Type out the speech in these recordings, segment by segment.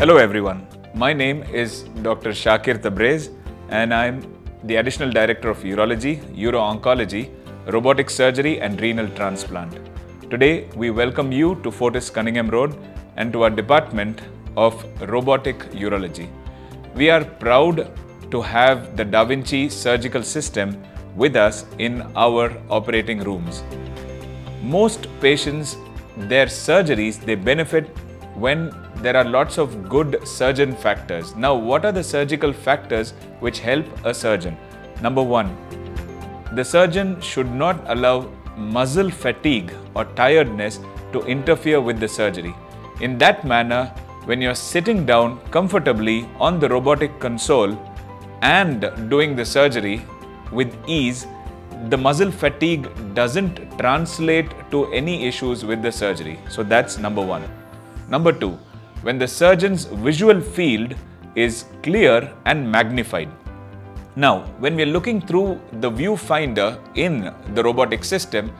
Hello everyone. My name is Dr. Shakir Tabrez and I'm the Additional Director of Urology, Uro-Oncology, Robotic Surgery and Renal Transplant. Today we welcome you to Fortis Cunningham Road and to our Department of Robotic Urology. We are proud to have the Da Vinci surgical system with us in our operating rooms. Most patients, their surgeries, they benefit when there are lots of good surgeon factors. Now, what are the surgical factors which help a surgeon? Number one, the surgeon should not allow muscle fatigue or tiredness to interfere with the surgery. In that manner, when you're sitting down comfortably on the robotic console and doing the surgery with ease, the muscle fatigue doesn't translate to any issues with the surgery. So that's number one. Number two, when the surgeon's visual field is clear and magnified. Now, when we are looking through the viewfinder in the robotic system,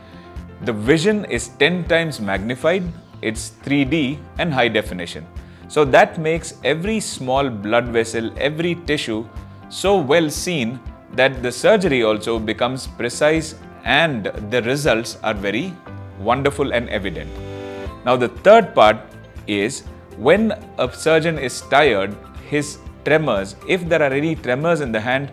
the vision is 10 times magnified, it's 3D and high definition. So that makes every small blood vessel, every tissue so well seen that the surgery also becomes precise and the results are very wonderful and evident. Now the third part is when a surgeon is tired, his tremors, if there are any tremors in the hand,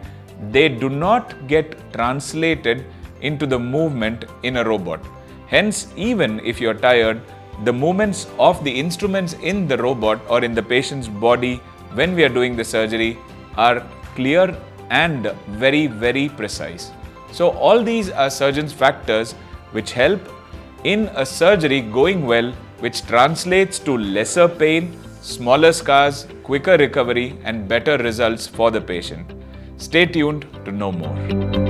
they do not get translated into the movement in a robot. Hence, even if you're tired, the movements of the instruments in the robot or in the patient's body when we are doing the surgery are clear and very, very precise. So, all these are surgeon's factors which help in a surgery going well, which translates to lesser pain, smaller scars, quicker recovery, and better results for the patient. Stay tuned to know more.